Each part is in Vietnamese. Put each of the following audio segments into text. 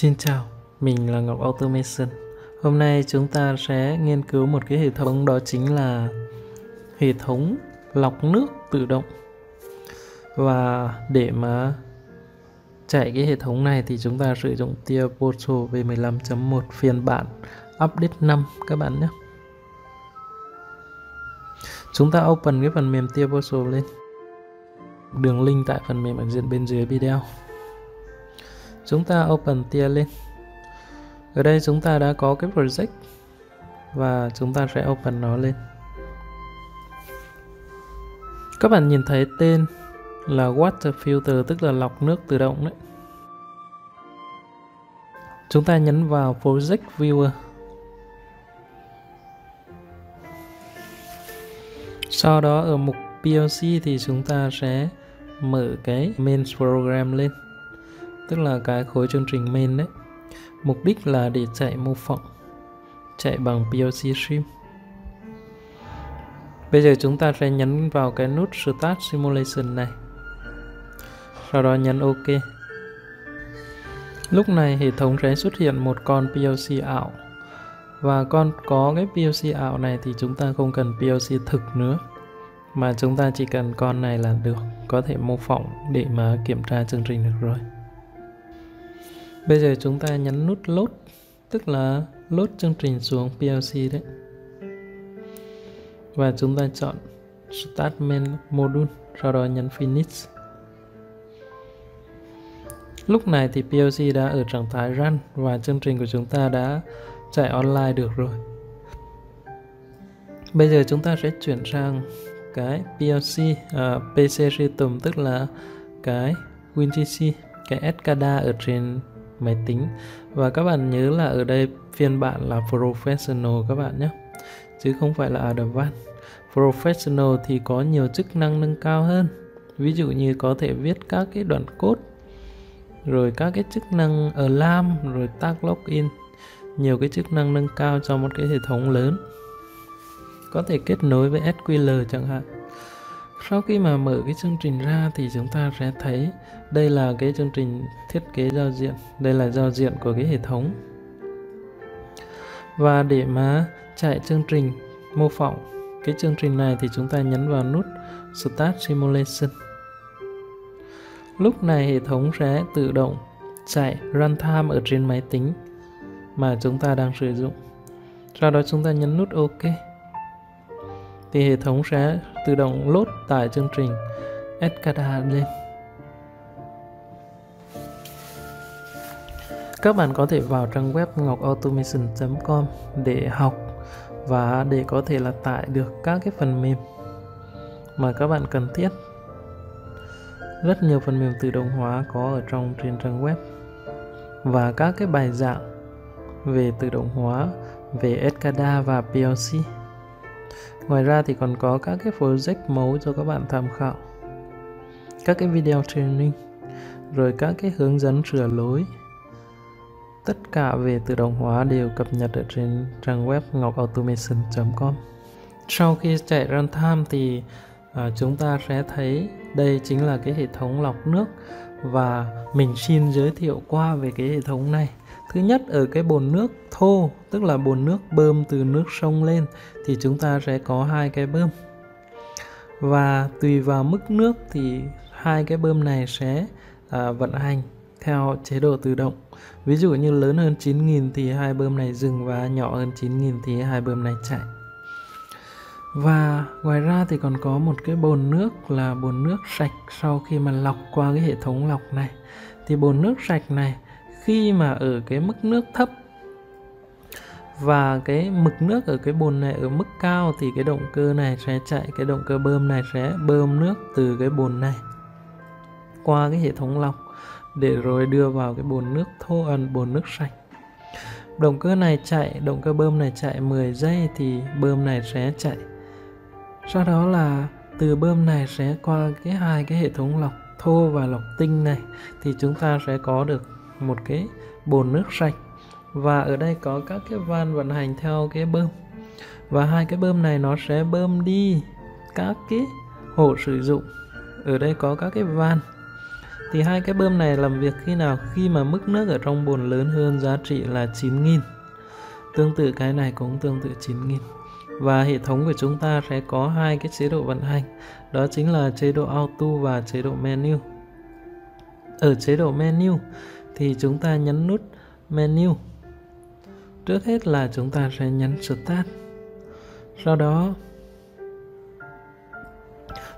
Xin chào, mình là Ngọc Automation. Hôm nay chúng ta sẽ nghiên cứu một cái hệ thống đó chính là hệ thống lọc nước tự động. Và để mà chạy cái hệ thống này thì chúng ta sử dụng tia Porto V15.1 phiên bản update 5 các bạn nhé. Chúng ta open cái phần mềm tia Porto lên. Đường link tại phần mềm ở diện bên dưới video chúng ta open tier lên. Ở đây chúng ta đã có cái project và chúng ta sẽ open nó lên. Các bạn nhìn thấy tên là water filter, tức là lọc nước tự động đấy. Chúng ta nhấn vào project viewer. Sau đó ở mục PLC thì chúng ta sẽ mở cái main program lên tức là cái khối chương trình main đấy. Mục đích là để chạy mô phỏng, chạy bằng PLC stream. Bây giờ chúng ta sẽ nhấn vào cái nút Start Simulation này. Sau đó nhấn OK. Lúc này hệ thống sẽ xuất hiện một con PLC ảo. Và con có cái PLC ảo này thì chúng ta không cần PLC thực nữa. Mà chúng ta chỉ cần con này là được, có thể mô phỏng để mà kiểm tra chương trình được rồi. Bây giờ chúng ta nhấn nút load tức là load chương trình xuống PLC đấy. Và chúng ta chọn Start Main Module, sau đó nhấn Finish. Lúc này thì PLC đã ở trạng thái run và chương trình của chúng ta đã chạy online được rồi. Bây giờ chúng ta sẽ chuyển sang cái PLC, uh, à, PC system tức là cái WinGC, cái SCADA ở trên máy tính. Và các bạn nhớ là ở đây phiên bản là professional các bạn nhé, chứ không phải là advanced. Professional thì có nhiều chức năng nâng cao hơn. Ví dụ như có thể viết các cái đoạn code, rồi các cái chức năng alarm, rồi tag login. Nhiều cái chức năng nâng cao cho một cái hệ thống lớn. Có thể kết nối với SQL chẳng hạn sau khi mà mở cái chương trình ra thì chúng ta sẽ thấy đây là cái chương trình thiết kế giao diện, đây là giao diện của cái hệ thống. Và để mà chạy chương trình, mô phỏng cái chương trình này thì chúng ta nhấn vào nút Start Simulation. Lúc này hệ thống sẽ tự động chạy runtime ở trên máy tính mà chúng ta đang sử dụng. Sau đó chúng ta nhấn nút OK. Thì hệ thống sẽ tự động load tải chương trình SCADA lên. Các bạn có thể vào trang web ngocautomation.com để học và để có thể là tải được các cái phần mềm mà các bạn cần thiết. Rất nhiều phần mềm tự động hóa có ở trong trên trang web và các cái bài giảng về tự động hóa, về SCADA và PLC. Ngoài ra thì còn có các cái project mẫu cho các bạn tham khảo. Các cái video training rồi các cái hướng dẫn sửa lỗi tất cả về tự động hóa đều cập nhật ở trên trang web ngocautomation.com sau khi chạy runtime thì à, chúng ta sẽ thấy đây chính là cái hệ thống lọc nước và mình xin giới thiệu qua về cái hệ thống này. Thứ nhất ở cái bồn nước thô, tức là bồn nước bơm từ nước sông lên thì chúng ta sẽ có hai cái bơm. Và tùy vào mức nước thì hai cái bơm này sẽ à, vận hành theo chế độ tự động. Ví dụ như lớn hơn 9000 thì hai bơm này dừng và nhỏ hơn 9000 thì hai bơm này chạy. Và ngoài ra thì còn có một cái bồn nước là bồn nước sạch sau khi mà lọc qua cái hệ thống lọc này. Thì bồn nước sạch này khi mà ở cái mức nước thấp và cái mực nước ở cái bồn này ở mức cao thì cái động cơ này sẽ chạy, cái động cơ bơm này sẽ bơm nước từ cái bồn này qua cái hệ thống lọc để rồi đưa vào cái bồn nước thô ẩn bồn nước sạch. Động cơ này chạy, động cơ bơm này chạy 10 giây thì bơm này sẽ chạy. Sau đó là từ bơm này sẽ qua cái hai cái hệ thống lọc thô và lọc tinh này thì chúng ta sẽ có được một cái bồn nước sạch. Và ở đây có các cái van vận hành theo cái bơm. Và hai cái bơm này nó sẽ bơm đi các cái hộ sử dụng. Ở đây có các cái van. Thì hai cái bơm này làm việc khi nào? Khi mà mức nước ở trong bồn lớn hơn, giá trị là 9.000 tương tự cái này cũng tương tự 9.000 và hệ thống của chúng ta sẽ có hai cái chế độ vận hành. Đó chính là chế độ auto và chế độ menu ở chế độ menu thì chúng ta nhấn nút menu. Trước hết là chúng ta sẽ nhấn start. Sau đó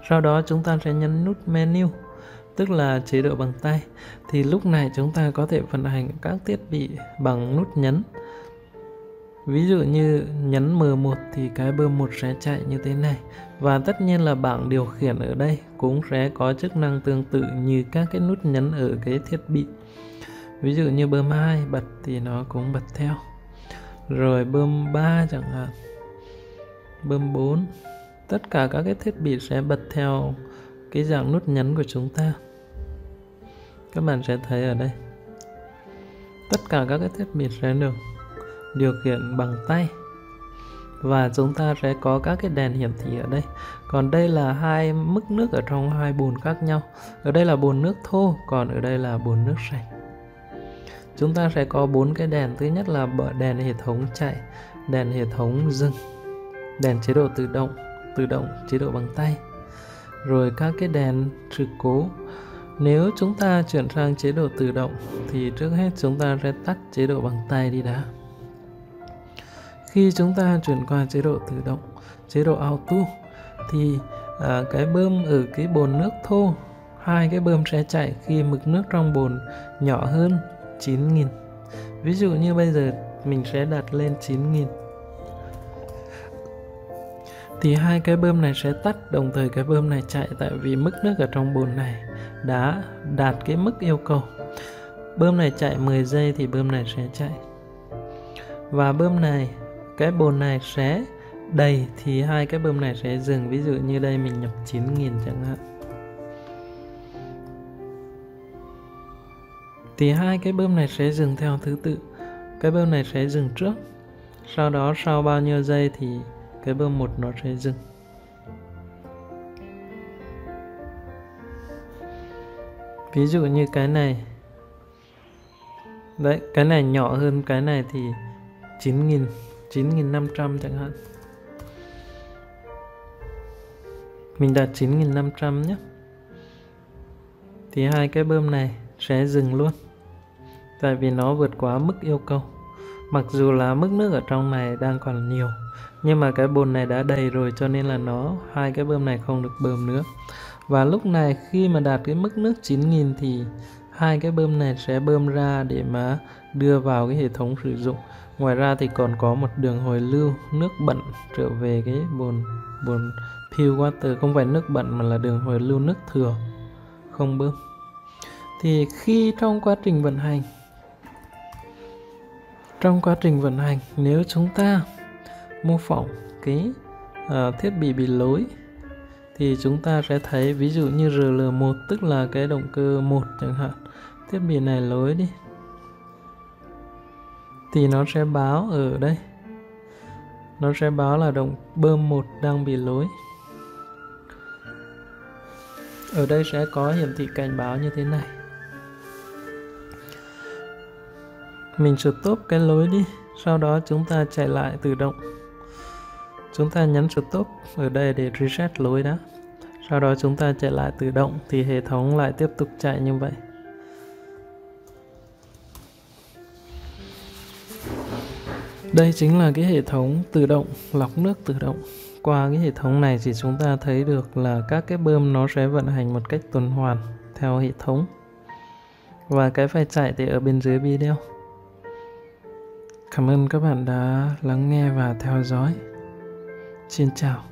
sau đó chúng ta sẽ nhấn nút menu, tức là chế độ bằng tay. Thì lúc này chúng ta có thể vận hành các thiết bị bằng nút nhấn. Ví dụ như nhấn M1 thì cái bơm 1 sẽ chạy như thế này. Và tất nhiên là bảng điều khiển ở đây cũng sẽ có chức năng tương tự như các cái nút nhấn ở cái thiết bị. Ví dụ như bơm 2 bật thì nó cũng bật theo. Rồi bơm 3 chẳng hạn. Bơm 4. Tất cả các cái thiết bị sẽ bật theo cái dạng nút nhấn của chúng ta. Các bạn sẽ thấy ở đây. Tất cả các cái thiết bị sẽ được điều khiển bằng tay và chúng ta sẽ có các cái đèn hiển thị ở đây. Còn đây là hai mức nước ở trong hai bồn khác nhau. Ở đây là bồn nước thô, còn ở đây là bồn nước sạch. Chúng ta sẽ có bốn cái đèn. Thứ nhất là đèn hệ thống chạy, đèn hệ thống dừng, đèn chế độ tự động tự động chế độ bằng tay. Rồi các cái đèn sự cố. Nếu chúng ta chuyển sang chế độ tự động, thì trước hết chúng ta sẽ tắt chế độ bằng tay đi đã khi chúng ta chuyển qua chế độ tự động chế độ auto thì à, cái bơm ở cái bồn nước thô hai cái bơm sẽ chạy khi mực nước trong bồn nhỏ hơn 9.000 ví dụ như bây giờ mình sẽ đặt lên 9.000 thì hai cái bơm này sẽ tắt đồng thời cái bơm này chạy tại vì mức nước ở trong bồn này đã đạt cái mức yêu cầu. Bơm này chạy 10 giây thì bơm này sẽ chạy. Và bơm này cái bồn này sẽ đầy thì hai cái bơm này sẽ dừng. Ví dụ như đây mình nhập 9.000 chẳng hạn. Thì hai cái bơm này sẽ dừng theo thứ tự. Cái bơm này sẽ dừng trước. Sau đó sau bao nhiêu giây thì cái bơm một nó sẽ dừng. Ví dụ như cái này. Đấy, cái này nhỏ hơn cái này thì 9.000 9.500 chẳng hạn. Mình đặt 9.500 nhé. Thì hai cái bơm này sẽ dừng luôn. Tại vì nó vượt quá mức yêu cầu. Mặc dù là mức nước ở trong này đang còn nhiều, nhưng mà cái bồn này đã đầy rồi cho nên là nó, hai cái bơm này không được bơm nữa. Và lúc này khi mà đạt cái mức nước 9.000 thì hai cái bơm này sẽ bơm ra để mà đưa vào cái hệ thống sử dụng ngoài ra thì còn có một đường hồi lưu nước bẩn trở về cái bồn bồn pure water không phải nước bẩn mà là đường hồi lưu nước thừa không bơm. Thì khi trong quá trình vận hành trong quá trình vận hành nếu chúng ta mô phỏng cái uh, thiết bị bị lỗi thì chúng ta sẽ thấy ví dụ như RL1 tức là cái động cơ 1 chẳng hạn thiết bị này lỗi đi thì nó sẽ báo ở đây. Nó sẽ báo là động bơm 1 đang bị lỗi. Ở đây sẽ có hiển thị cảnh báo như thế này. Mình stop cái lối đi, sau đó chúng ta chạy lại tự động. Chúng ta nhấn stop ở đây để reset lối đó sau đó chúng ta chạy lại tự động thì hệ thống lại tiếp tục chạy như vậy. Đây chính là cái hệ thống tự động, lọc nước tự động. Qua cái hệ thống này thì chúng ta thấy được là các cái bơm nó sẽ vận hành một cách tuần hoàn theo hệ thống. Và cái phải chạy thì ở bên dưới video. Cảm ơn các bạn đã lắng nghe và theo dõi. Xin chào.